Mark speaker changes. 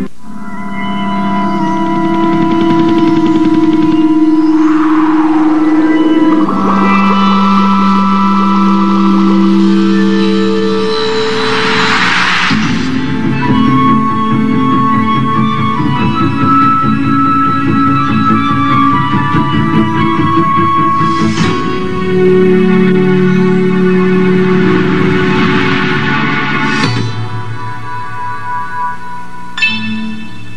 Speaker 1: you